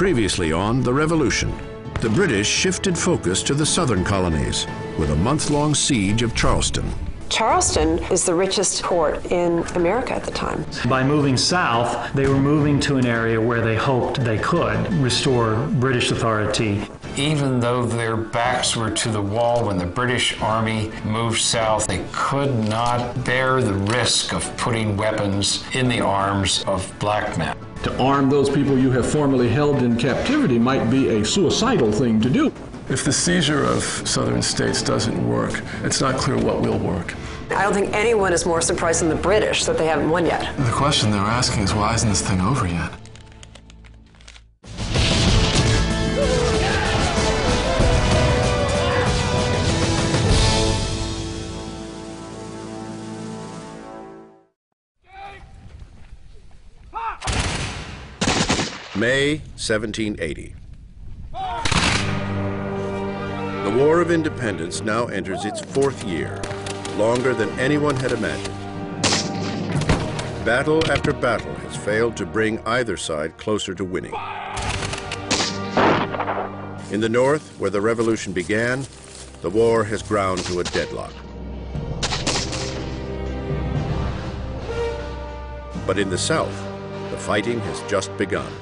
Previously on The Revolution, the British shifted focus to the southern colonies with a month-long siege of Charleston. Charleston is the richest port in America at the time. By moving south, they were moving to an area where they hoped they could restore British authority. Even though their backs were to the wall when the British Army moved south, they could not bear the risk of putting weapons in the arms of black men. To arm those people you have formerly held in captivity might be a suicidal thing to do. If the seizure of southern states doesn't work, it's not clear what will work. I don't think anyone is more surprised than the British that they haven't won yet. The question they're asking is why isn't this thing over yet? May 1780. The War of Independence now enters its fourth year, longer than anyone had imagined. Battle after battle has failed to bring either side closer to winning. In the North, where the revolution began, the war has ground to a deadlock. But in the South, the fighting has just begun.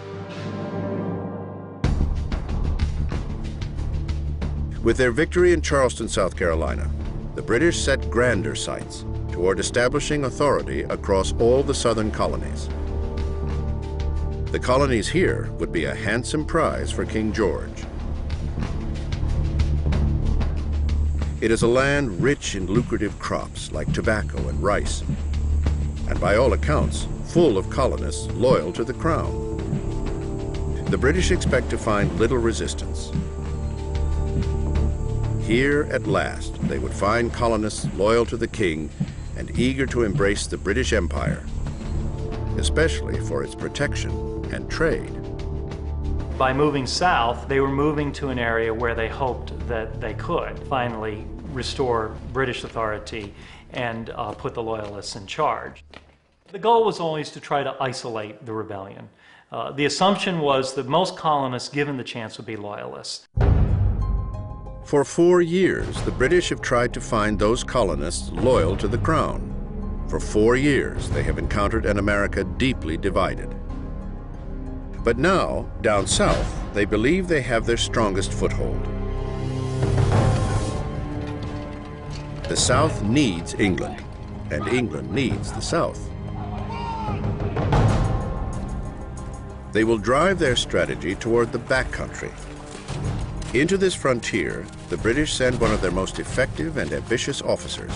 With their victory in Charleston, South Carolina, the British set grander sights toward establishing authority across all the southern colonies. The colonies here would be a handsome prize for King George. It is a land rich in lucrative crops like tobacco and rice, and by all accounts, full of colonists loyal to the crown. The British expect to find little resistance. Here, at last, they would find colonists loyal to the king and eager to embrace the British Empire, especially for its protection and trade. By moving south, they were moving to an area where they hoped that they could finally restore British authority and uh, put the Loyalists in charge. The goal was always to try to isolate the rebellion. Uh, the assumption was that most colonists, given the chance, would be Loyalists. For four years, the British have tried to find those colonists loyal to the crown. For four years, they have encountered an America deeply divided. But now, down south, they believe they have their strongest foothold. The South needs England, and England needs the South. They will drive their strategy toward the backcountry. Into this frontier, the British send one of their most effective and ambitious officers,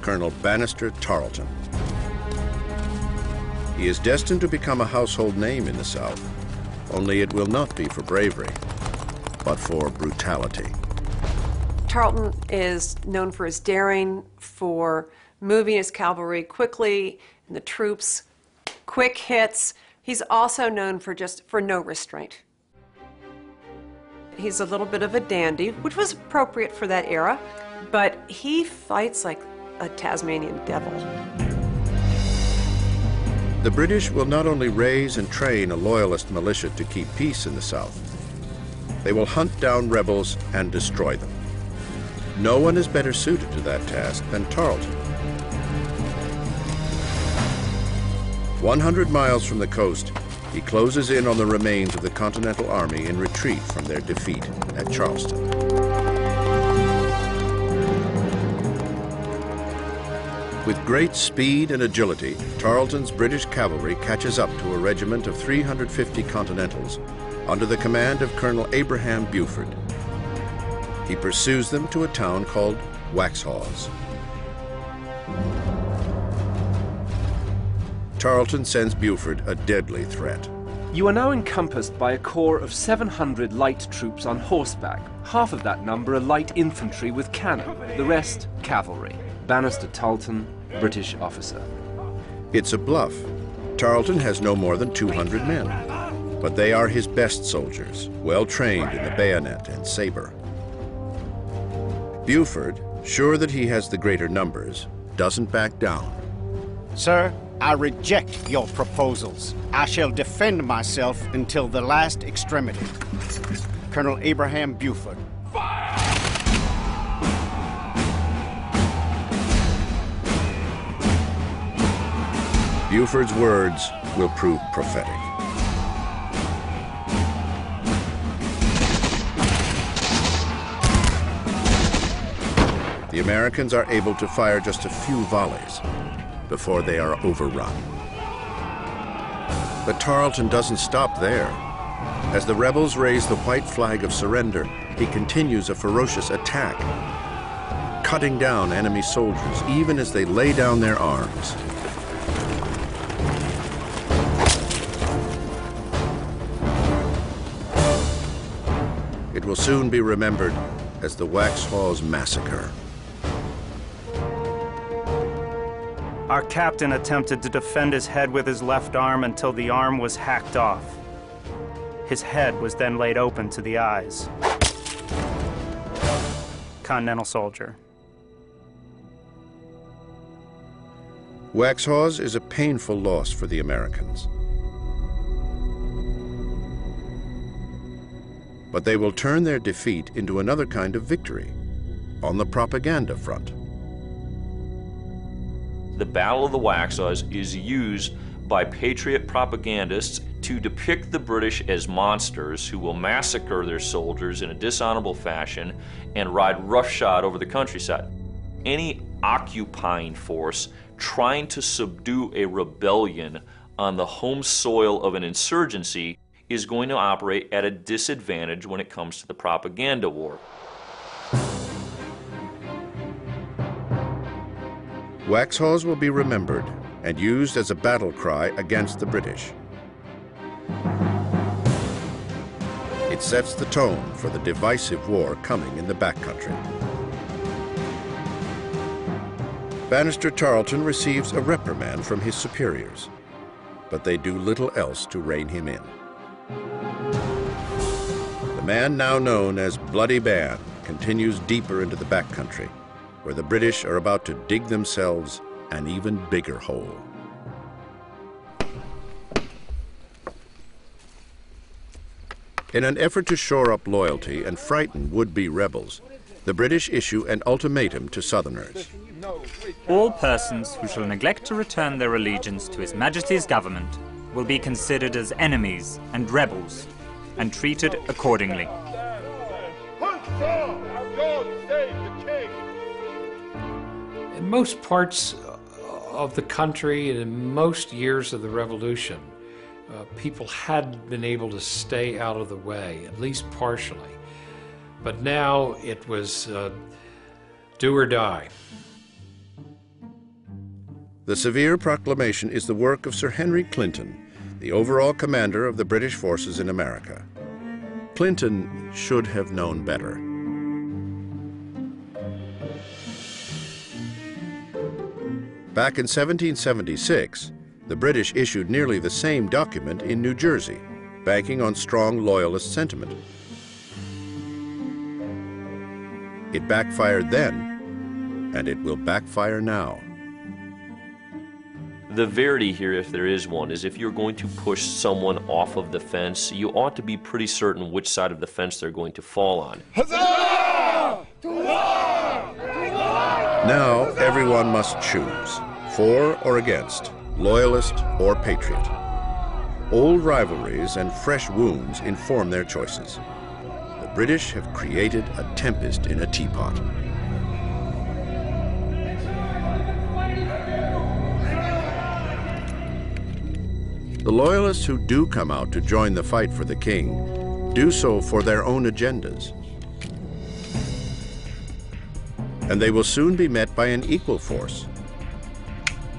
Colonel Banastre Tarleton. He is destined to become a household name in the South, only it will not be for bravery, but for brutality. Tarleton is known for his daring, for moving his cavalry quickly, and the troops, quick hits. He's also known for just for no restraint. He's a little bit of a dandy, which was appropriate for that era, but he fights like a Tasmanian devil. The British will not only raise and train a loyalist militia to keep peace in the South, they will hunt down rebels and destroy them. No one is better suited to that task than Tarleton. 100 miles from the coast, he closes in on the remains of the Continental Army in retreat from their defeat at Charleston. With great speed and agility, Tarleton's British cavalry catches up to a regiment of 350 Continentals under the command of Colonel Abraham Buford. He pursues them to a town called Waxhaws. Tarleton sends Buford a deadly threat. You are now encompassed by a corps of 700 light troops on horseback. Half of that number are light infantry with cannon, the rest cavalry. Banastre Tarleton, British officer. It's a bluff. Tarleton has no more than 200 men, but they are his best soldiers, well trained in the bayonet and saber. Buford, sure that he has the greater numbers, doesn't back down. Sir, I reject your proposals. I shall defend myself until the last extremity. Colonel Abraham Buford. Buford's words will prove prophetic. The Americans are able to fire just a few volleys before they are overrun. But Tarleton doesn't stop there. As the rebels raise the white flag of surrender, he continues a ferocious attack, cutting down enemy soldiers even as they lay down their arms. It will soon be remembered as the Waxhaws Massacre. Our captain attempted to defend his head with his left arm until the arm was hacked off. His head was then laid open to the eyes. Continental soldier. Waxhaws is a painful loss for the Americans. But they will turn their defeat into another kind of victory on the propaganda front. The Battle of the Waxhaws is used by patriot propagandists to depict the British as monsters who will massacre their soldiers in a dishonorable fashion and ride roughshod over the countryside. Any occupying force trying to subdue a rebellion on the home soil of an insurgency is going to operate at a disadvantage when it comes to the propaganda war. Waxhaws will be remembered and used as a battle cry against the British. It sets the tone for the divisive war coming in the backcountry. Banastre Tarleton receives a reprimand from his superiors, but they do little else to rein him in. The man now known as Bloody Ban continues deeper into the backcountry, where the British are about to dig themselves an even bigger hole. In an effort to shore up loyalty and frighten would-be rebels, the British issue an ultimatum to Southerners. All persons who shall neglect to return their allegiance to His Majesty's government will be considered as enemies and rebels and treated accordingly. In most parts of the country and in most years of the revolution, uh, people had been able to stay out of the way, at least partially. But now it was uh, do or die. The Severe Proclamation is the work of Sir Henry Clinton, the overall commander of the British forces in America. Clinton should have known better. Back in 1776, the British issued nearly the same document in New Jersey, banking on strong loyalist sentiment. It backfired then, and it will backfire now. The verity here, if there is one, is if you're going to push someone off of the fence, you ought to be pretty certain which side of the fence they're going to fall on. Now everyone must choose, for or against, loyalist or patriot. Old rivalries and fresh wounds inform their choices. The British have created a tempest in a teapot. The loyalists who do come out to join the fight for the king do so for their own agendas. And they will soon be met by an equal force,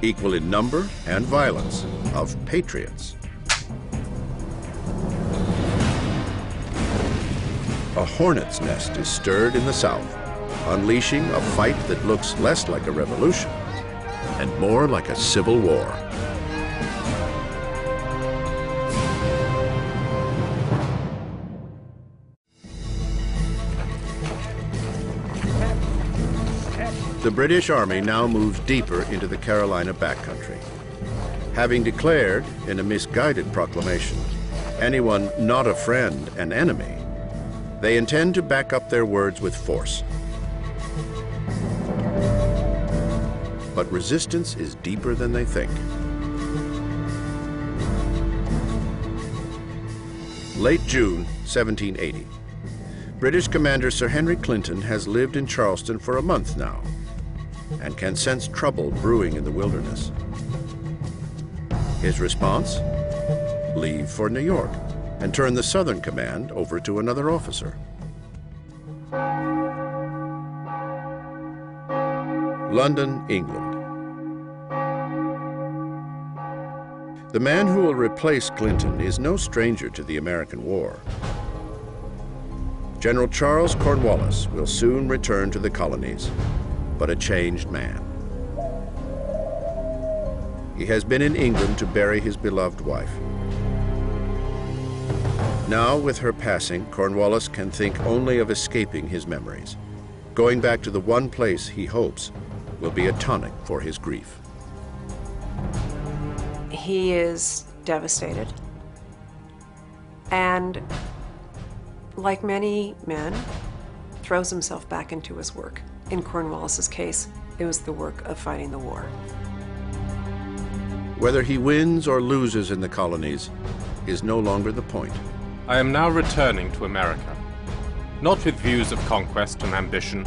equal in number and violence, of patriots. A hornet's nest is stirred in the South, unleashing a fight that looks less like a revolution and more like a civil war. The British Army now moves deeper into the Carolina backcountry. having declared, in a misguided proclamation, anyone not a friend an enemy, they intend to back up their words with force. But resistance is deeper than they think. Late June 1780. British Commander Sir Henry Clinton has lived in Charleston for a month now and can sense trouble brewing in the wilderness. His response? Leave for New York and turn the Southern Command over to another officer. London, England. The man who will replace Clinton is no stranger to the American War. General Charles Cornwallis will soon return to the colonies, but a changed man. He has been in England to bury his beloved wife. Now, with her passing, Cornwallis can think only of escaping his memories. Going back to the one place he hopes will be a tonic for his grief. He is devastated. And like many men, throws himself back into his work. In Cornwallis's case, it was the work of fighting the war. Whether he wins or loses in the colonies is no longer the point. I am now returning to America. Not with views of conquest and ambition.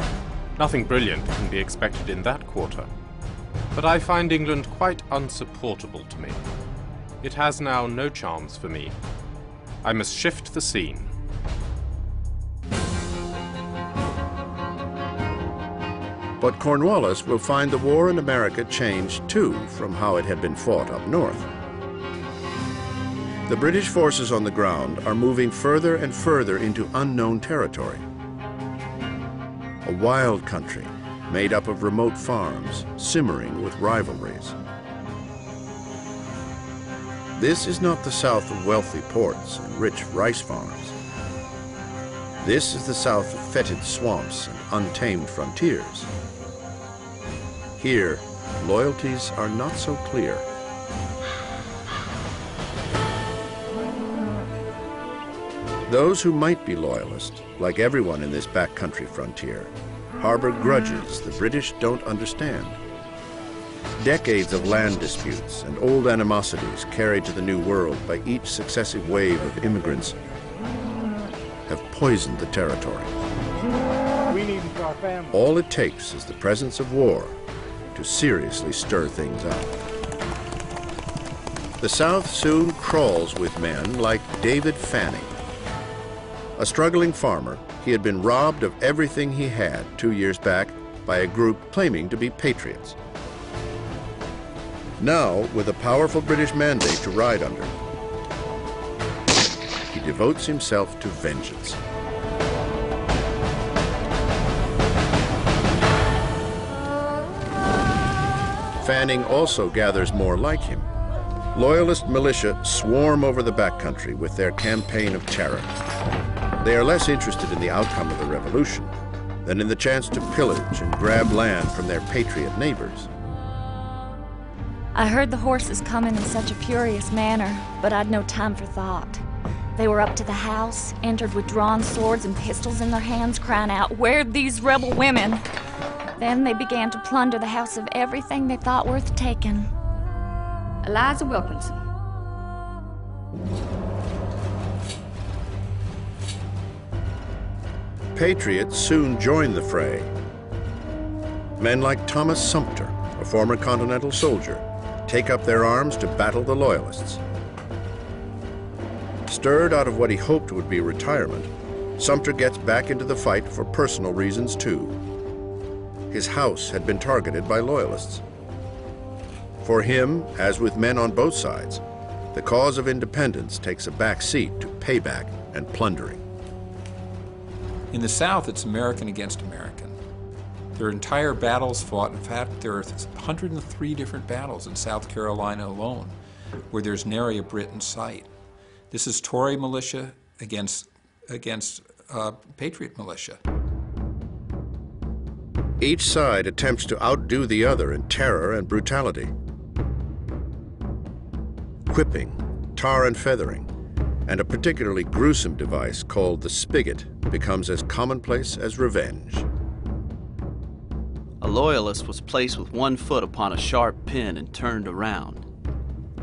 Nothing brilliant can be expected in that quarter. But I find England quite unsupportable to me. It has now no charms for me. I must shift the scene. But Cornwallis will find the war in America changed too from how it had been fought up north. The British forces on the ground are moving further and further into unknown territory. A wild country made up of remote farms, simmering with rivalries. This is not the south of wealthy ports and rich rice farms. This is the south of fetid swamps and untamed frontiers. Here, loyalties are not so clear. Those who might be loyalist, like everyone in this backcountry frontier, harbor grudges the British don't understand. Decades of land disputes and old animosities carried to the New World by each successive wave of immigrants have poisoned the territory. All it takes is the presence of war to seriously stir things up. The South soon crawls with men like David Fanning. A struggling farmer, he had been robbed of everything he had two years back by a group claiming to be patriots. Now, with a powerful British mandate to ride under, he devotes himself to vengeance. Fanning also gathers more like him. Loyalist militia swarm over the backcountry with their campaign of terror. They are less interested in the outcome of the revolution than in the chance to pillage and grab land from their patriot neighbors. I heard the horses coming in such a furious manner, but I'd no time for thought. They were up to the house, entered with drawn swords and pistols in their hands, crying out, Where these rebel women? Then they began to plunder the house of everything they thought worth taking. Eliza Wilkinson. Patriots soon joined the fray. Men like Thomas Sumter, a former Continental soldier, take up their arms to battle the Loyalists. Stirred out of what he hoped would be retirement, Sumter gets back into the fight for personal reasons too. His house had been targeted by Loyalists. For him, as with men on both sides, the cause of independence takes a back seat to payback and plundering. In the South, it's American against American. There are entire battles fought. In fact, there are 103 different battles in South Carolina alone where there's nary a Brit in sight. This is Tory militia against, against uh, Patriot militia. Each side attempts to outdo the other in terror and brutality. whipping, tar and feathering, and a particularly gruesome device called the spigot becomes as commonplace as revenge. A loyalist was placed with one foot upon a sharp pin and turned around.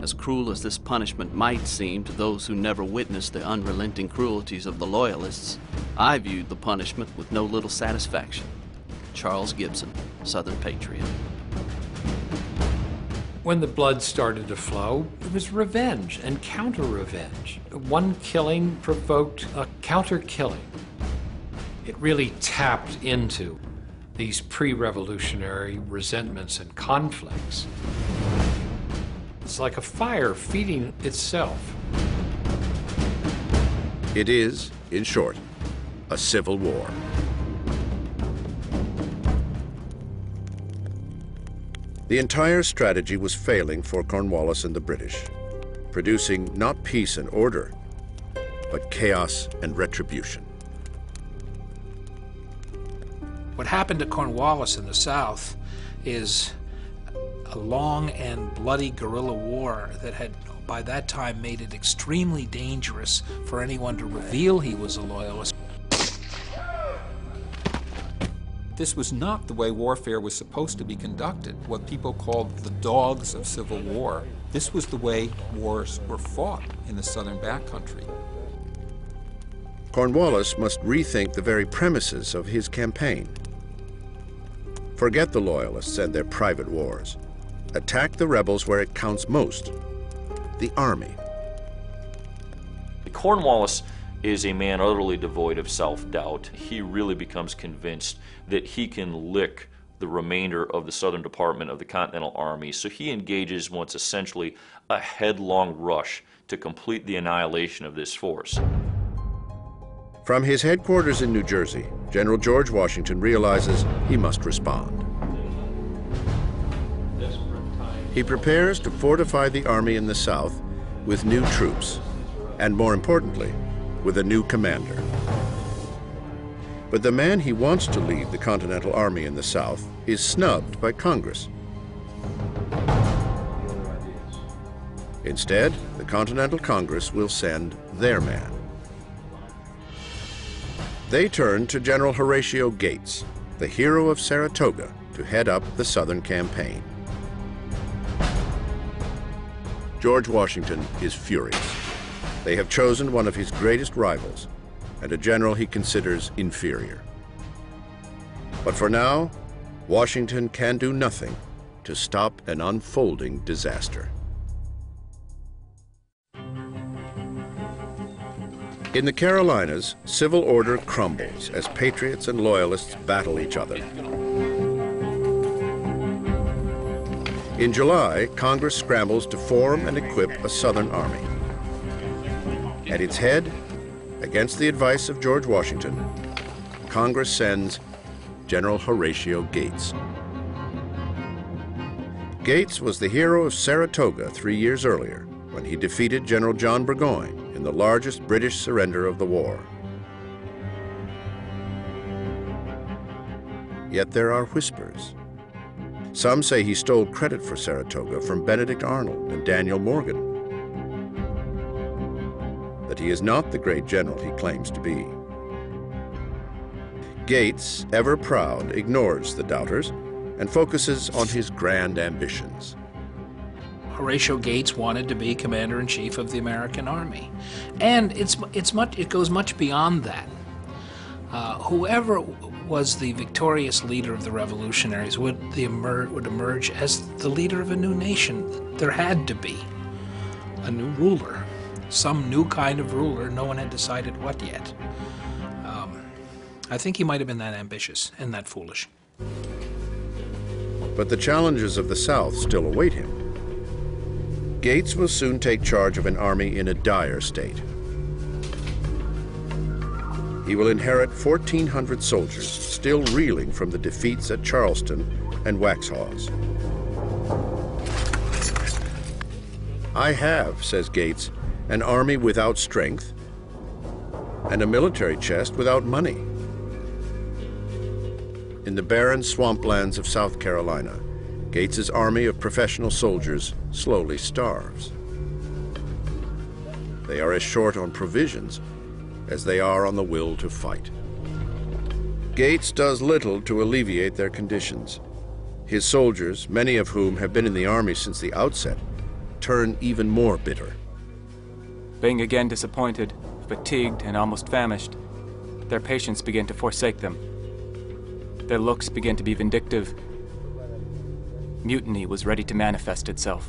As cruel as this punishment might seem to those who never witnessed the unrelenting cruelties of the Loyalists, I viewed the punishment with no little satisfaction. Charles Gibson, Southern Patriot. When the blood started to flow, it was revenge and counter revenge. One killing provoked a counter killing. It really tapped into these pre revolutionary resentments and conflicts. It's like a fire feeding itself. It is, in short, a civil war. The entire strategy was failing for Cornwallis and the British, producing not peace and order, but chaos and retribution. What happened to Cornwallis in the South is a long and bloody guerrilla war that had by that time made it extremely dangerous for anyone to reveal he was a loyalist. This was not the way warfare was supposed to be conducted, what people called the dogs of civil war. This was the way wars were fought in the southern backcountry. Cornwallis must rethink the very premises of his campaign. Forget the Loyalists and their private wars. Attack the rebels where it counts most, the army. Cornwallis is a man utterly devoid of self-doubt. He really becomes convinced that he can lick the remainder of the Southern Department of the Continental Army. So he engages what's essentially a headlong rush to complete the annihilation of this force. From his headquarters in New Jersey, General George Washington realizes he must respond. He prepares to fortify the army in the South with new troops, and more importantly, with a new commander. But the man he wants to lead the Continental Army in the South is snubbed by Congress. Instead, the Continental Congress will send their man. They turn to General Horatio Gates, the hero of Saratoga, to head up the Southern campaign. George Washington is furious. They have chosen one of his greatest rivals and a general he considers inferior. But for now, Washington can do nothing to stop an unfolding disaster. In the Carolinas, civil order crumbles as patriots and loyalists battle each other. In July, Congress scrambles to form and equip a Southern Army. At its head, against the advice of George Washington, Congress sends General Horatio Gates. Gates was the hero of Saratoga three years earlier when he defeated General John Burgoyne in the largest British surrender of the war. Yet there are whispers. Some say he stole credit for Saratoga from Benedict Arnold and Daniel Morgan. That he is not the great general he claims to be. Gates, ever proud, ignores the doubters and focuses on his grand ambitions. Horatio Gates wanted to be commander in chief of the American Army, and it's it's much it goes much beyond that. Uh, whoever was the victorious leader of the revolutionaries would the emer would emerge as the leader of a new nation. There had to be a new ruler, some new kind of ruler. No one had decided what yet. Um, I think he might have been that ambitious and that foolish. But the challenges of the South still await him. Gates will soon take charge of an army in a dire state. He will inherit 1,400 soldiers still reeling from the defeats at Charleston and Waxhaws. I have, says Gates, an army without strength and a military chest without money. In the barren swamplands of South Carolina, Gates's army of professional soldiers slowly starves. they are as short on provisions as they are on the will to fight. Gates does little to alleviate their conditions. His soldiers, many of whom have been in the army since the outset, turn even more bitter. Being again disappointed, fatigued, and almost famished, their patience began to forsake them. Their looks began to be vindictive. Mutiny was ready to manifest itself.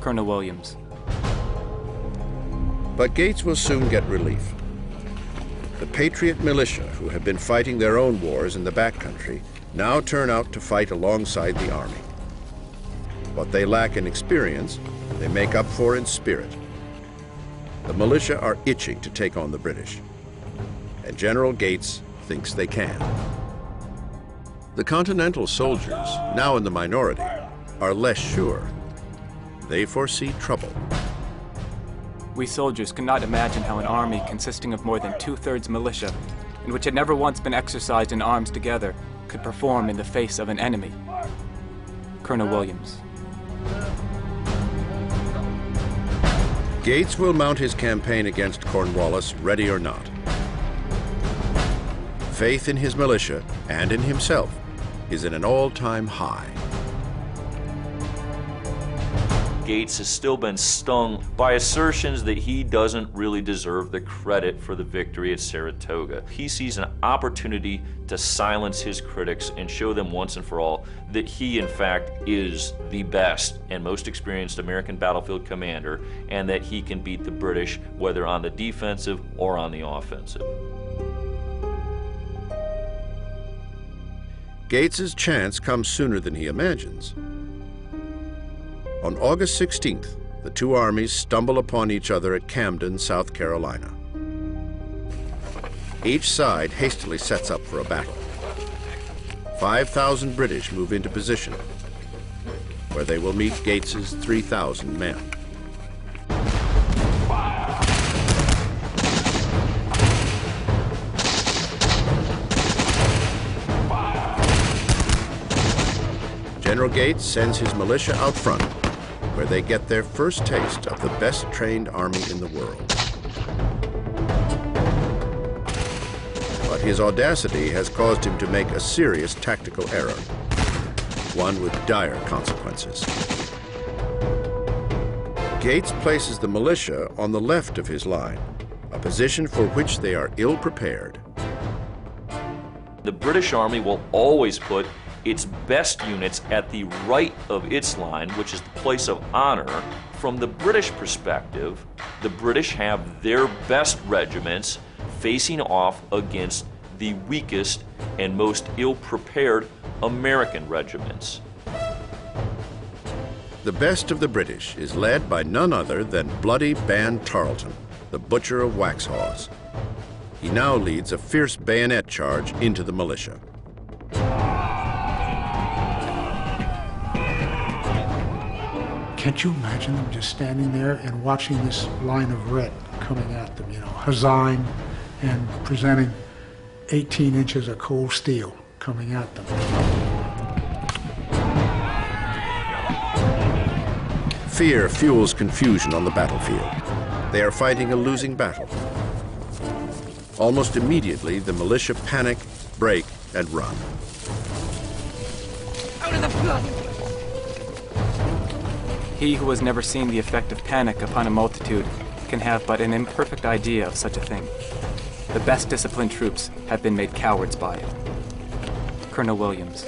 Colonel Williams. But Gates will soon get relief. The Patriot militia, who have been fighting their own wars in the backcountry, now turn out to fight alongside the Army. What they lack in experience, they make up for in spirit. The militia are itching to take on the British, and General Gates thinks they can. The Continental soldiers, now in the minority, are less sure. They foresee trouble. We soldiers could not imagine how an army consisting of more than two-thirds militia, and which had never once been exercised in arms together, could perform in the face of an enemy. Colonel Williams. Gates will mount his campaign against Cornwallis ready or not. Faith in his militia and in himself is at an all-time high. Gates has still been stung by assertions that he doesn't really deserve the credit for the victory at Saratoga. He sees an opportunity to silence his critics and show them once and for all that he, in fact, is the best and most experienced American battlefield commander and that he can beat the British whether on the defensive or on the offensive. Gates's chance comes sooner than he imagines. On August 16th, the two armies stumble upon each other at Camden, South Carolina. Each side hastily sets up for a battle. 5,000 British move into position, where they will meet Gates's 3,000 men. General Gates sends his militia out front, where they get their first taste of the best trained army in the world. But his audacity has caused him to make a serious tactical error, one with dire consequences. Gates places the militia on the left of his line, a position for which they are ill prepared. The British Army will always put its best units at the right of its line, which is the place of honor. From the British perspective, the British have their best regiments facing off against the weakest and most ill-prepared American regiments. The best of the British is led by none other than Bloody Ban Tarleton, the butcher of Waxhaws. He now leads a fierce bayonet charge into the militia. Can't you imagine them just standing there and watching this line of red coming at them, you know, huzzaing and presenting 18 inches of cold steel coming at them. Fear fuels confusion on the battlefield. They are fighting a losing battle. Almost immediately, the militia panic, break, and run. Out of the flood! He who has never seen the effect of panic upon a multitude can have but an imperfect idea of such a thing. The best disciplined troops have been made cowards by it. Colonel Williams.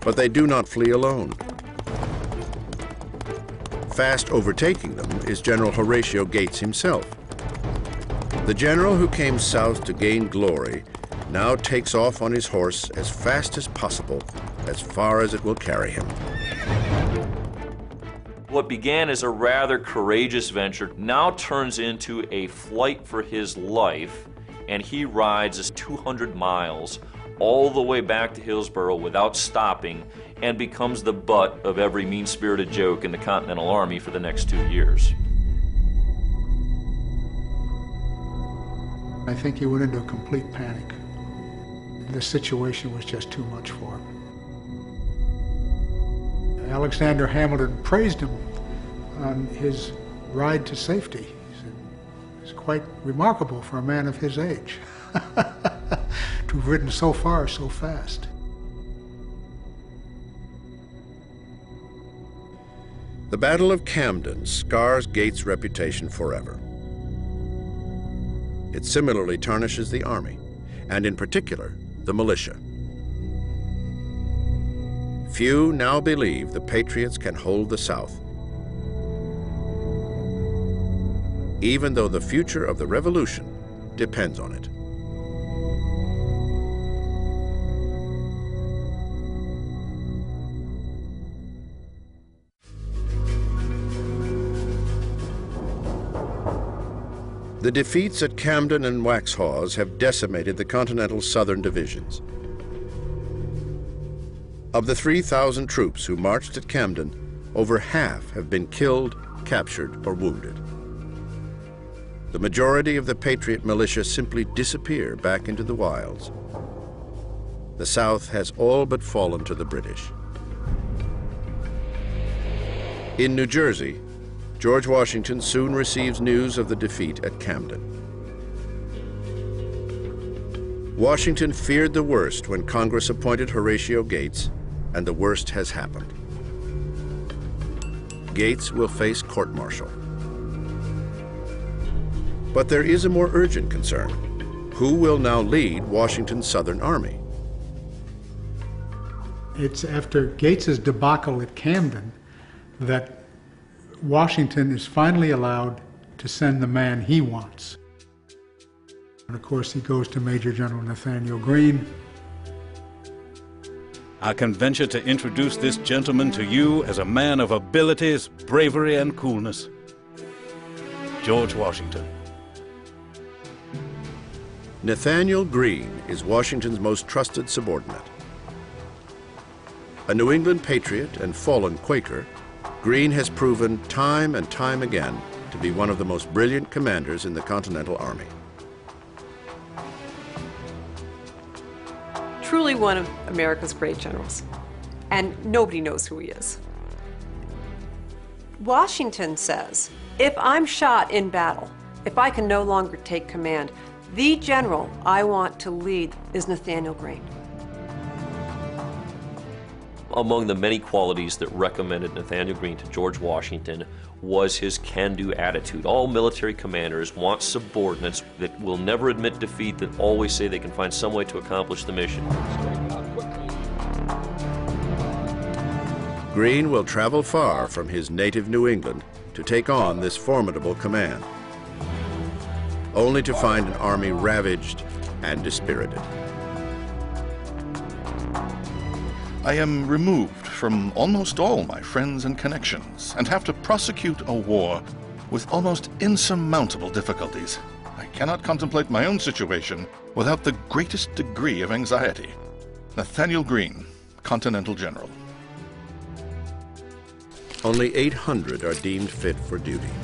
But they do not flee alone. Fast overtaking them is General Horatio Gates himself. The general who came south to gain glory now takes off on his horse as fast as possible, as far as it will carry him. What began as a rather courageous venture now turns into a flight for his life, and he rides 200 miles all the way back to Hillsborough without stopping and becomes the butt of every mean-spirited joke in the Continental Army for the next two years. I think he went into a complete panic. The situation was just too much for him. Alexander Hamilton praised him on his ride to safety. He said, it's quite remarkable for a man of his age to have ridden so far so fast. The Battle of Camden scars Gates' reputation forever. It similarly tarnishes the Army, and in particular, the militia. Few now believe the Patriots can hold the South. Even though the future of the Revolution depends on it. The defeats at Camden and Waxhaws have decimated the Continental Southern divisions. Of the 3,000 troops who marched at Camden, over half have been killed, captured, or wounded. The majority of the Patriot militia simply disappear back into the wilds. The South has all but fallen to the British. In New Jersey, George Washington soon receives news of the defeat at Camden. Washington feared the worst when Congress appointed Horatio Gates, and the worst has happened. Gates will face court-martial. But there is a more urgent concern. Who will now lead Washington's Southern Army? It's after Gates's debacle at Camden that Washington is finally allowed to send the man he wants. And of course, he goes to Major General Nathanael Greene. I can venture to introduce this gentleman to you as a man of abilities, bravery, and coolness. George Washington. Nathanael Greene is Washington's most trusted subordinate. A New England patriot and fallen Quaker, Greene has proven time and time again to be one of the most brilliant commanders in the Continental Army. Truly one of America's great generals. And nobody knows who he is. Washington says, if I'm shot in battle, if I can no longer take command, the general I want to lead is Nathanael Greene among the many qualities that recommended Nathanael Greene to George Washington was his can-do attitude. All military commanders want subordinates that will never admit defeat, that always say they can find some way to accomplish the mission. Greene will travel far from his native New England to take on this formidable command, only to find an army ravaged and dispirited. I am removed from almost all my friends and connections and have to prosecute a war with almost insurmountable difficulties. I cannot contemplate my own situation without the greatest degree of anxiety. Nathanael Greene, Continental General. Only 800 are deemed fit for duty.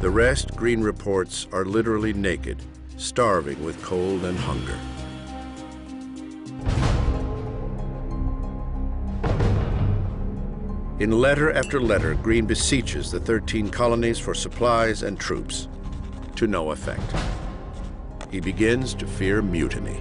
The rest, Greene reports, are literally naked, starving with cold and hunger. In letter after letter, Greene beseeches the 13 colonies for supplies and troops, to no effect. He begins to fear mutiny.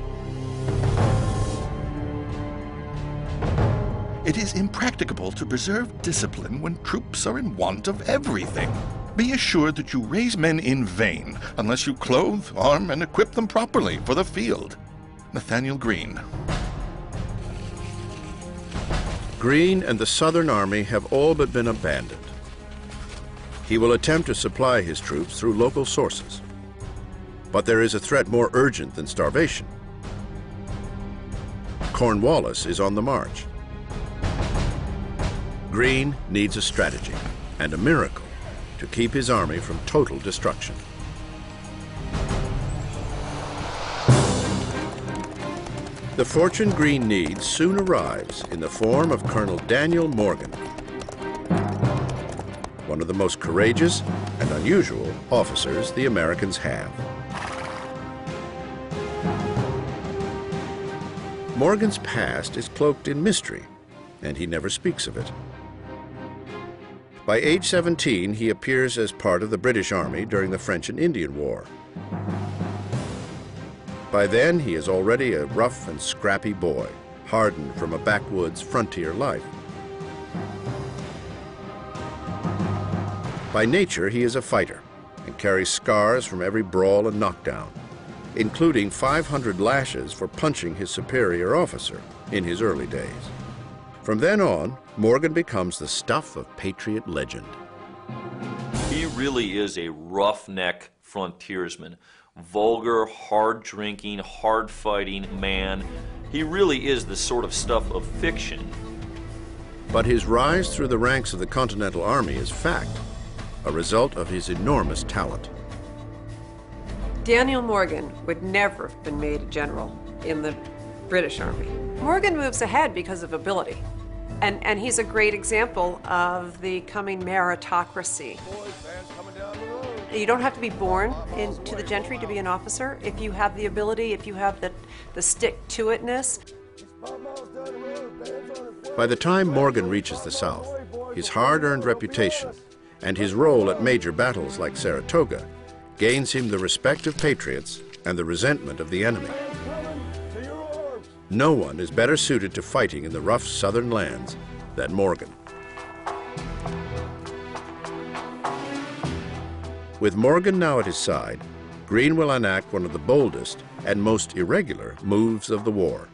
It is impracticable to preserve discipline when troops are in want of everything. Be assured that you raise men in vain unless you clothe, arm, and equip them properly for the field. Nathanael Greene. Greene and the Southern Army have all but been abandoned. He will attempt to supply his troops through local sources. But there is a threat more urgent than starvation. Cornwallis is on the march. Greene needs a strategy and a miracle to keep his army from total destruction. The fortune Greene needs soon arrives in the form of Colonel Daniel Morgan, one of the most courageous and unusual officers the Americans have. Morgan's past is cloaked in mystery, and he never speaks of it. By age 17, he appears as part of the British Army during the French and Indian War. By then, he is already a rough and scrappy boy, hardened from a backwoods frontier life. By nature, he is a fighter and carries scars from every brawl and knockdown, including 500 lashes for punching his superior officer in his early days. From then on, Morgan becomes the stuff of patriot legend. He really is a roughneck frontiersman. Vulgar, hard drinking, hard fighting man. He really is the sort of stuff of fiction. But his rise through the ranks of the Continental Army is fact, a result of his enormous talent. Daniel Morgan would never have been made a general in the British Army. Morgan moves ahead because of ability. And, and he's a great example of the coming meritocracy. You don't have to be born into the gentry to be an officer. If you have the ability, if you have the, the stick-to-itness. By the time Morgan reaches the South, his hard-earned reputation and his role at major battles like Saratoga gains him the respect of patriots and the resentment of the enemy. No one is better suited to fighting in the rough southern lands than Morgan. With Morgan now at his side, Greene will enact one of the boldest and most irregular moves of the war.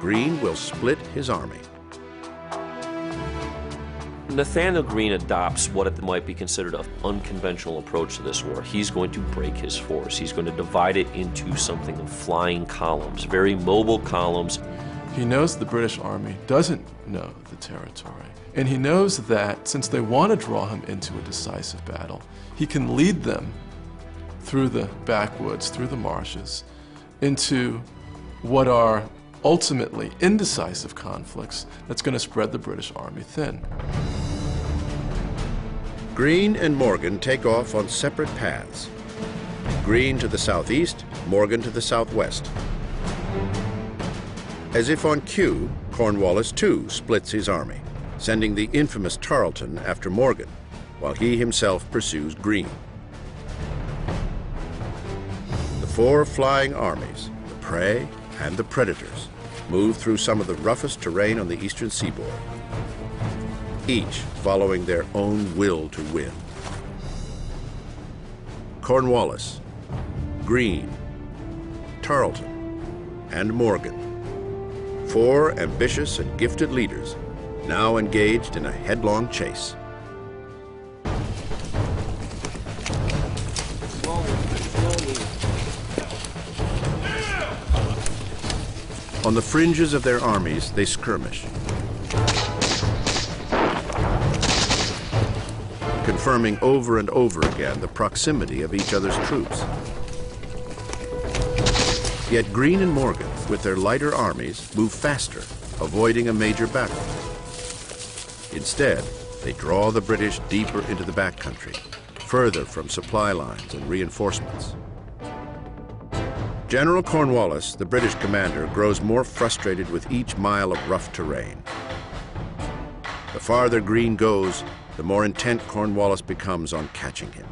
Greene will split his army. Nathanael Greene adopts what it might be considered an unconventional approach to this war. He's going to break his force. He's going to divide it into something of flying columns, very mobile columns. He knows the British Army doesn't know the territory. And he knows that since they want to draw him into a decisive battle, he can lead them through the backwoods, through the marshes, into what are ultimately indecisive conflicts that's going to spread the British Army thin. Greene and Morgan take off on separate paths. Greene to the southeast, Morgan to the southwest. As if on cue, Cornwallis too splits his army, sending the infamous Tarleton after Morgan, while he himself pursues Greene. The four flying armies, the prey and the predators, move through some of the roughest terrain on the eastern seaboard, each following their own will to win. Cornwallis, Greene, Tarleton, and Morgan, four ambitious and gifted leaders now engaged in a headlong chase. On the fringes of their armies, they skirmish, confirming over and over again the proximity of each other's troops. Yet Greene and Morgan, with their lighter armies, move faster, avoiding a major battle. Instead, they draw the British deeper into the backcountry, further from supply lines and reinforcements. General Cornwallis, the British commander, grows more frustrated with each mile of rough terrain. The farther Greene goes, the more intent Cornwallis becomes on catching him.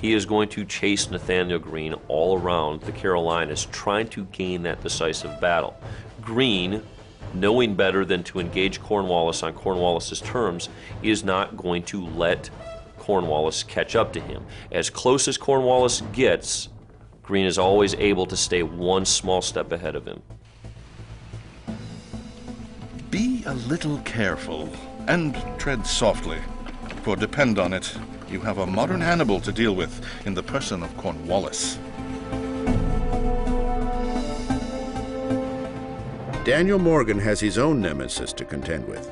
He is going to chase Nathanael Greene all around the Carolinas, trying to gain that decisive battle. Greene, knowing better than to engage Cornwallis on Cornwallis's terms, is not going to let Cornwallis catch up to him. As close as Cornwallis gets, Greene is always able to stay one small step ahead of him. Be a little careful and tread softly, for depend on it, you have a modern Hannibal to deal with in the person of Cornwallis. Daniel Morgan has his own nemesis to contend with.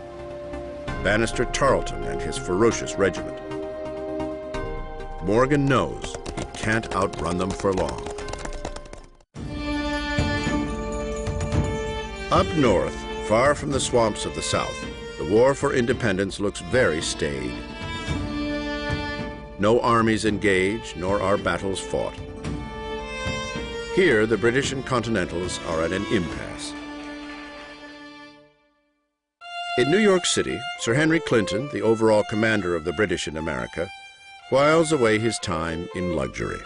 Banastre Tarleton and his ferocious regiment. Morgan knows he can't outrun them for long. Up north, far from the swamps of the South, the war for independence looks very staid. No armies engage, nor are battles fought. Here, the British and Continentals are at an impasse. In New York City, Sir Henry Clinton, the overall commander of the British in America, whiles away his time in luxury.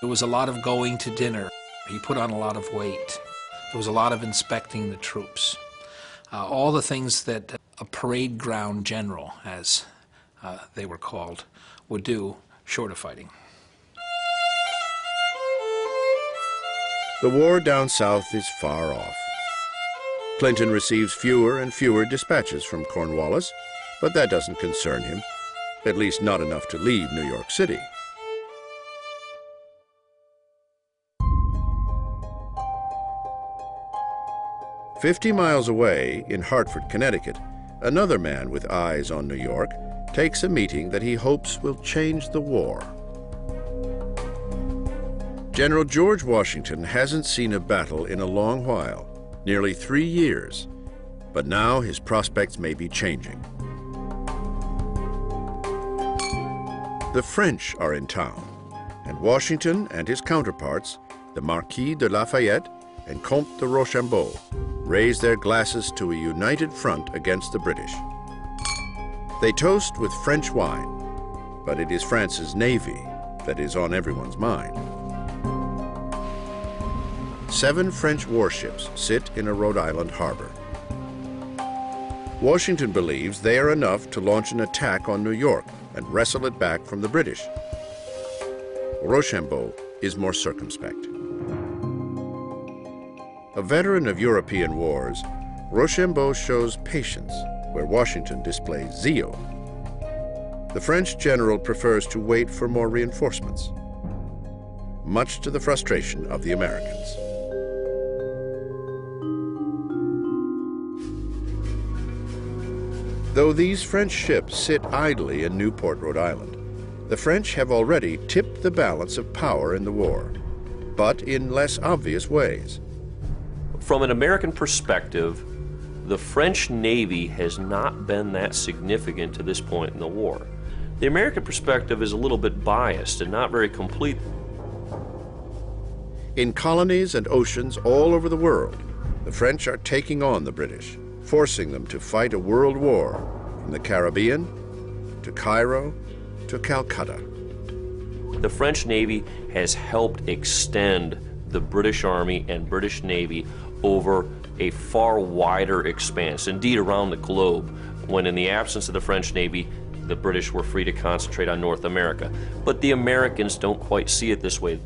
There was a lot of going to dinner. He put on a lot of weight. There was a lot of inspecting the troops. Uh, all the things that a parade ground general, as uh, they were called, would do short of fighting. The war down south is far off. Clinton receives fewer and fewer dispatches from Cornwallis, but that doesn't concern him, at least not enough to leave New York City. Fifty miles away, in Hartford, Connecticut, another man with eyes on New York takes a meeting that he hopes will change the war. General George Washington hasn't seen a battle in a long while, nearly three years, but now his prospects may be changing. The French are in town, and Washington and his counterparts, the Marquis de Lafayette and Comte de Rochambeau, raise their glasses to a united front against the British. They toast with French wine, but it is France's navy that is on everyone's mind. Seven French warships sit in a Rhode Island harbor. Washington believes they are enough to launch an attack on New York and wrestle it back from the British. Rochambeau is more circumspect. A veteran of European wars, Rochambeau shows patience where Washington displays zeal. The French general prefers to wait for more reinforcements, much to the frustration of the Americans. Though these French ships sit idly in Newport, Rhode Island, the French have already tipped the balance of power in the war, but in less obvious ways. From an American perspective, the French Navy has not been that significant to this point in the war. The American perspective is a little bit biased and not very complete. In colonies and oceans all over the world, the French are taking on the British, forcing them to fight a world war from the Caribbean to Cairo to Calcutta. The French Navy has helped extend the British Army and British Navy over a far wider expanse, indeed around the globe, when in the absence of the French Navy, the British were free to concentrate on North America. But the Americans don't quite see it this way.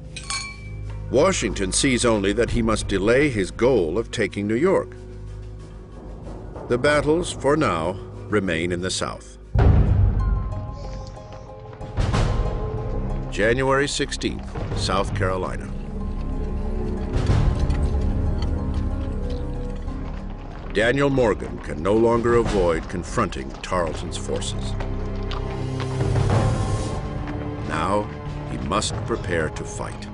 Washington sees only that he must delay his goal of taking New York. The battles, for now, remain in the South. January 16th, South Carolina. Daniel Morgan can no longer avoid confronting Tarleton's forces. Now, he must prepare to fight.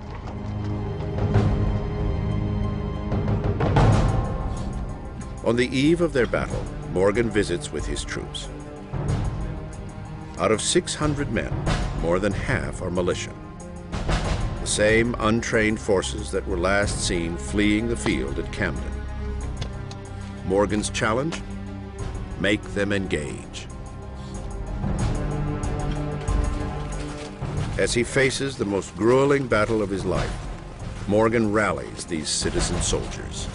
On the eve of their battle, Morgan visits with his troops. Out of 600 men, more than half are militia. The same untrained forces that were last seen fleeing the field at Camden. Morgan's challenge? Make them engage. As he faces the most grueling battle of his life, Morgan rallies these citizen soldiers.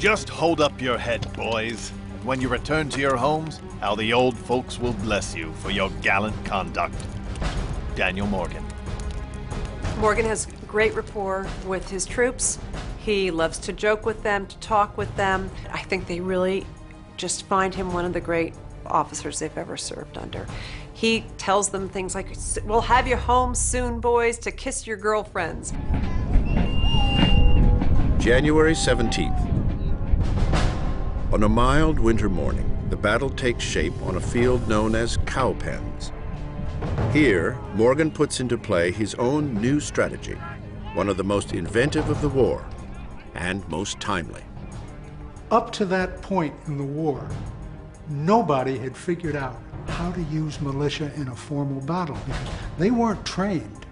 Just hold up your head, boys. And when you return to your homes, how the old folks will bless you for your gallant conduct. Daniel Morgan. Morgan has great rapport with his troops. He loves to joke with them, to talk with them. I think they really just find him one of the great officers they've ever served under. He tells them things like, We'll have you home soon, boys, to kiss your girlfriends. January 17th. On a mild winter morning, the battle takes shape on a field known as Cowpens. Here, Morgan puts into play his own new strategy, one of the most inventive of the war and most timely. Up to that point in the war, nobody had figured out how to use militia in a formal battle because they weren't trained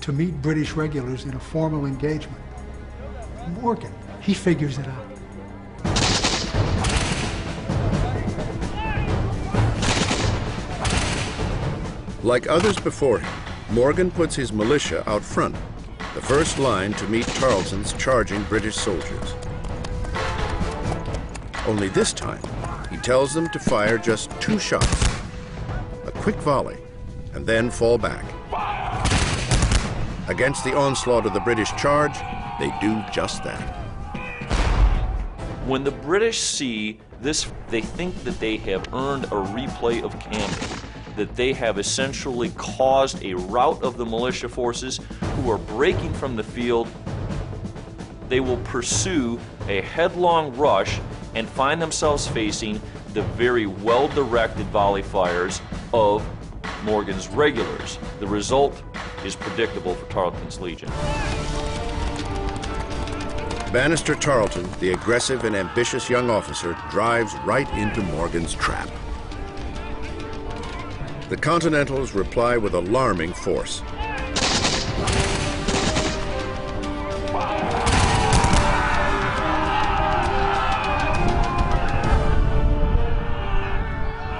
to meet British regulars in a formal engagement. Morgan, he figures it out. Like others before him, Morgan puts his militia out front, the first line to meet Tarleton's charging British soldiers. Only this time, he tells them to fire just two shots, a quick volley, and then fall back. Against the onslaught of the British charge, they do just that. When the British see this, they think that they have earned a replay of Camden, that they have essentially caused a rout of the militia forces who are breaking from the field. They will pursue a headlong rush and find themselves facing the very well-directed volley fires of Morgan's regulars. The result is predictable for Tarleton's Legion. Banastre Tarleton, the aggressive and ambitious young officer, drives right into Morgan's trap. The Continentals reply with alarming force.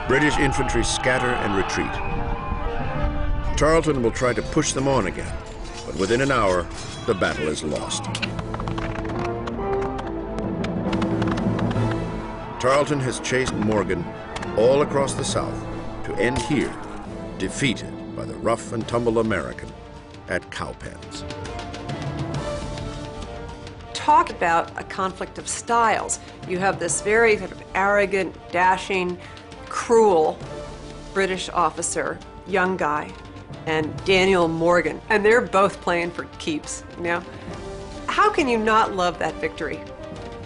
British infantry scatter and retreat. Tarleton will try to push them on again, but within an hour, the battle is lost. Tarleton has chased Morgan all across the South to end here, defeated by the rough and tumble American at Cowpens. Talk about a conflict of styles. You have this very of arrogant, dashing, cruel British officer, young guy, and Daniel Morgan, and they're both playing for keeps, you know? How can you not love that victory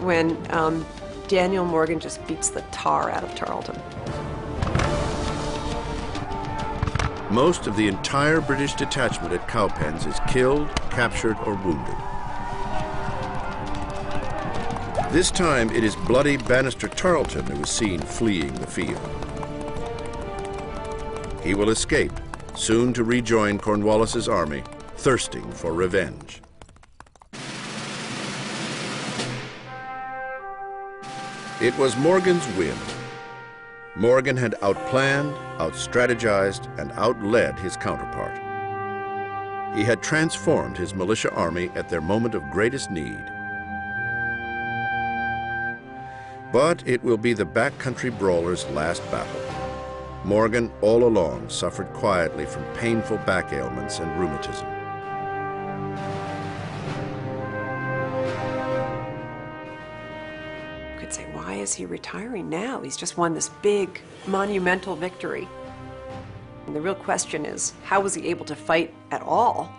when um, Daniel Morgan just beats the tar out of Tarleton? Most of the entire British detachment at Cowpens is killed, captured, or wounded. This time, it is bloody Banastre Tarleton who is seen fleeing the field. He will escape, soon to rejoin Cornwallis's army, thirsting for revenge. It was Morgan's whim. Morgan had outplanned, outstrategized, and outled his counterpart. He had transformed his militia army at their moment of greatest need. But it will be the backcountry brawler's last battle. Morgan all along suffered quietly from painful back ailments and rheumatism. Is he retiring now? He's just won this big, monumental victory. And the real question is, how was he able to fight at all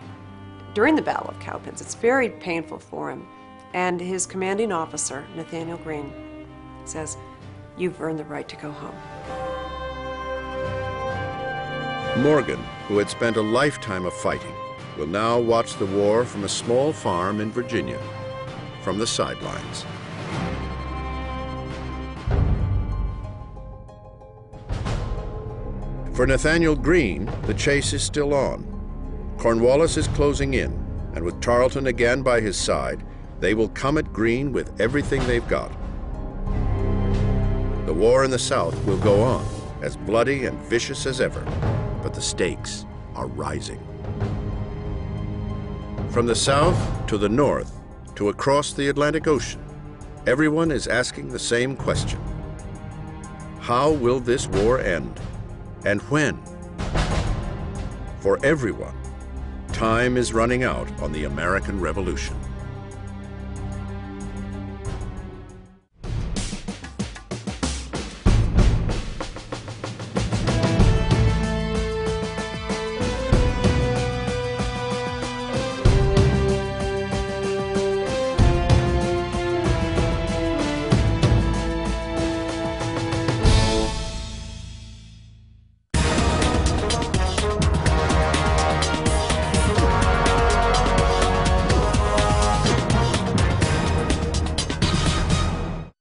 during the Battle of Cowpens? It's very painful for him. And his commanding officer, Nathanael Greene, says, you've earned the right to go home. Morgan, who had spent a lifetime of fighting, will now watch the war from a small farm in Virginia, from the sidelines. For Nathanael Greene, the chase is still on. Cornwallis is closing in, and with Tarleton again by his side, they will come at Greene with everything they've got. The war in the South will go on, as bloody and vicious as ever, but the stakes are rising. From the south to the north to across the Atlantic Ocean, everyone is asking the same question. How will this war end? And when? For everyone, time is running out on the American Revolution.